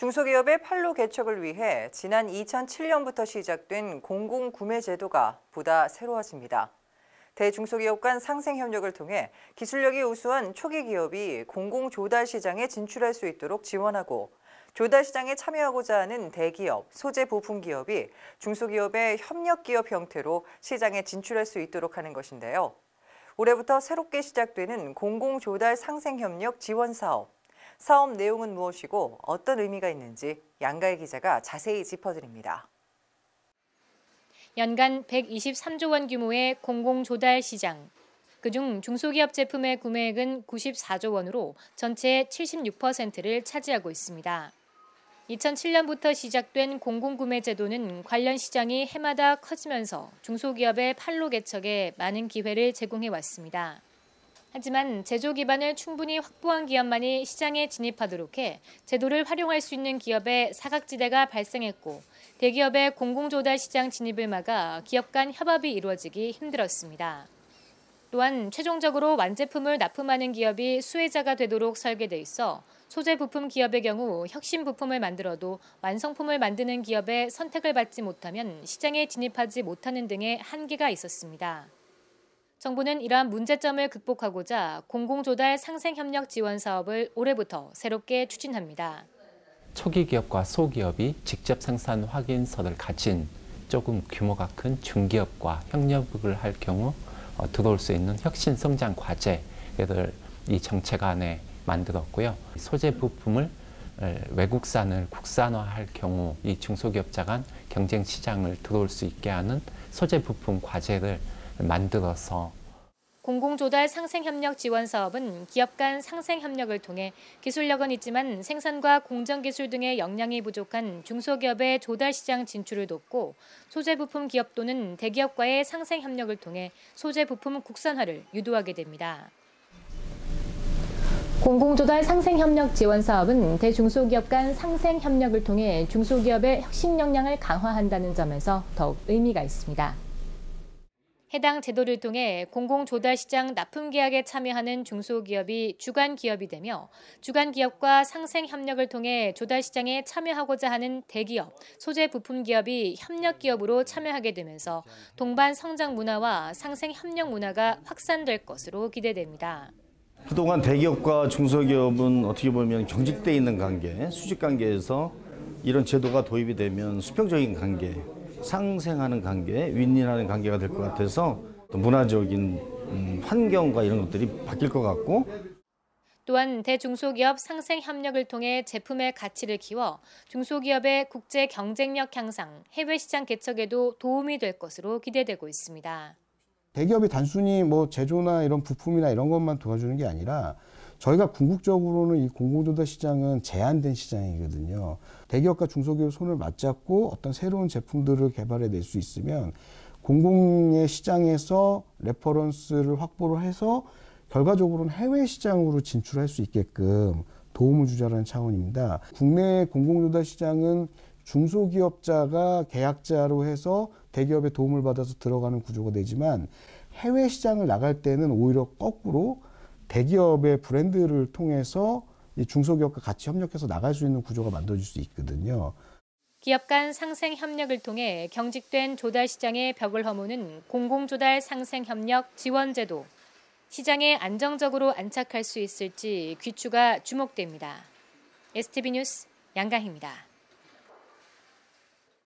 중소기업의 판로 개척을 위해 지난 2007년부터 시작된 공공구매 제도가 보다 새로워집니다. 대중소기업 간 상생 협력을 통해 기술력이 우수한 초기 기업이 공공조달 시장에 진출할 수 있도록 지원하고 조달 시장에 참여하고자 하는 대기업, 소재 부품 기업이 중소기업의 협력 기업 형태로 시장에 진출할 수 있도록 하는 것인데요. 올해부터 새롭게 시작되는 공공조달 상생협력 지원 사업. 사업 내용은 무엇이고 어떤 의미가 있는지 양가희 기자가 자세히 짚어드립니다. 연간 123조 원 규모의 공공조달 시장. 그중 중소기업 제품의 구매액은 94조 원으로 전체의 76%를 차지하고 있습니다. 2007년부터 시작된 공공구매 제도는 관련 시장이 해마다 커지면서 중소기업의 판로 개척에 많은 기회를 제공해 왔습니다. 하지만 제조 기반을 충분히 확보한 기업만이 시장에 진입하도록 해 제도를 활용할 수 있는 기업의 사각지대가 발생했고 대기업의 공공조달 시장 진입을 막아 기업 간 협업이 이루어지기 힘들었습니다. 또한 최종적으로 완제품을 납품하는 기업이 수혜자가 되도록 설계돼 있어 소재 부품 기업의 경우 혁신 부품을 만들어도 완성품을 만드는 기업의 선택을 받지 못하면 시장에 진입하지 못하는 등의 한계가 있었습니다. 정부는 이러한 문제점을 극복하고자 공공조달 상생협력 지원 사업을 올해부터 새롭게 추진합니다. 초기 기업과 소기업이 직접 생산 확인서를 가진 조금 규모가 큰 중기업과 협력을 할 경우 어, 들어올 수 있는 혁신 성장 과제를 이 정책 안에 만들었고요. 소재 부품을 외국산을 국산화할 경우 이 중소기업자 간 경쟁 시장을 들어올 수 있게 하는 소재 부품 과제를 만들어서 공공조달 상생협력 지원 사업은 기업 간 상생협력을 통해 기술력은 있지만 생산과 공정기술 등의 역량이 부족한 중소기업의 조달 시장 진출을 돕고 소재 부품 기업 또는 대기업과의 상생협력을 통해 소재 부품 국산화를 유도하게 됩니다. 공공조달 상생협력 지원 사업은 대중소기업 간 상생협력을 통해 중소기업의 혁신 역량을 강화한다는 점에서 더욱 의미가 있습니다. 해당 제도를 통해 공공조달시장 납품계약에 참여하는 중소기업이 주간기업이 되며 주간기업과 상생협력을 통해 조달시장에 참여하고자 하는 대기업, 소재 부품기업이 협력기업으로 참여하게 되면서 동반 성장 문화와 상생협력 문화가 확산될 것으로 기대됩니다. 그동안 대기업과 중소기업은 어떻게 보면 경직돼 있는 관계, 수직 관계에서 이런 제도가 도입이 되면 수평적인 관계, 상생하는 관계, 윈윈하는 관계가 될 것 같아서 문화적인 음, 환경과 이런 것들이 바뀔 것 같고 또한 대중소기업 상생 협력을 통해 제품의 가치를 키워 중소기업의 국제 경쟁력 향상, 해외 시장 개척에도 도움이 될 것으로 기대되고 있습니다. 대기업이 단순히 뭐 제조나 이런 부품이나 이런 것만 도와주는 게 아니라 저희가 궁극적으로는 이 공공조달 시장은 제한된 시장이거든요. 대기업과 중소기업 손을 맞잡고 어떤 새로운 제품들을 개발해 낼 수 있으면 공공의 시장에서 reference를 확보를 해서 결과적으로는 해외 시장으로 진출할 수 있게끔 도움을 주자라는 차원입니다. 국내 공공조달 시장은 중소기업자가 계약자로 해서 대기업의 도움을 받아서 들어가는 구조가 되지만 해외 시장을 나갈 때는 오히려 거꾸로 대기업의 브랜드를 통해서 중소기업과 같이 협력해서 나갈 수 있는 구조가 만들어질 수 있거든요. 기업 간 상생 협력을 통해 경직된 조달 시장의 벽을 허무는 공공조달 상생 협력 지원 제도. 시장에 안정적으로 안착할 수 있을지 귀추가 주목됩니다. STV 뉴스 양강입니다.